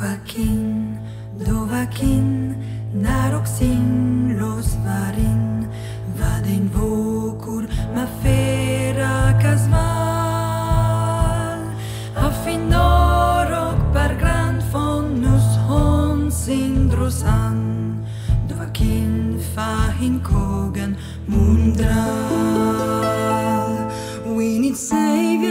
Dovakin, Dovakin, Naroxin, Rosvarin, vågor ma Mafera Kasval, Afinorok, Bargrand von Nushon, Sindrosan, Dovakin, Fahin Kogan, Mundral. We need savior.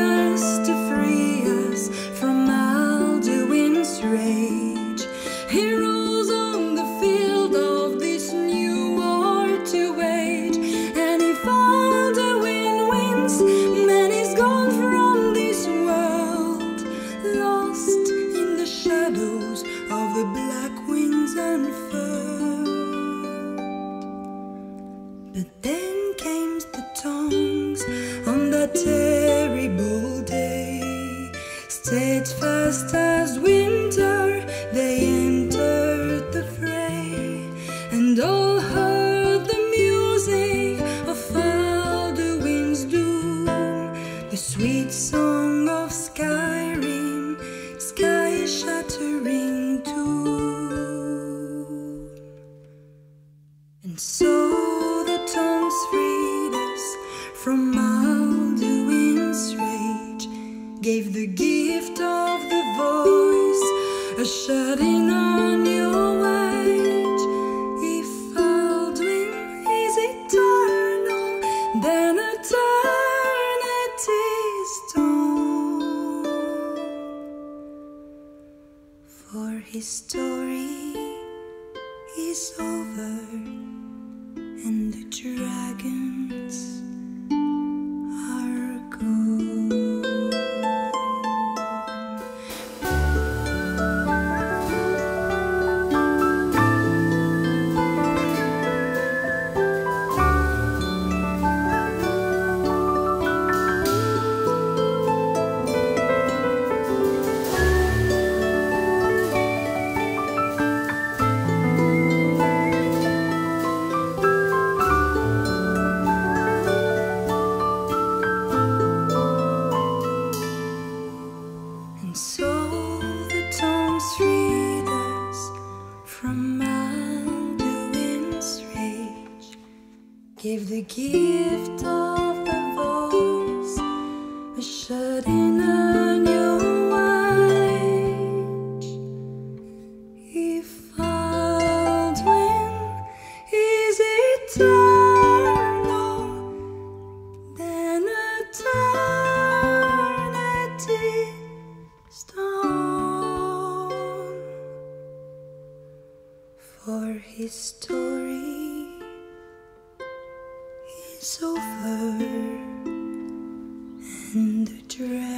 But then came the tongs on that terrible day, steadfast as we. gave the gift of the voice, a shutting on your weight. If I'll his is eternal, then eternity's torn. For his story. Give the gift of is over and the dream.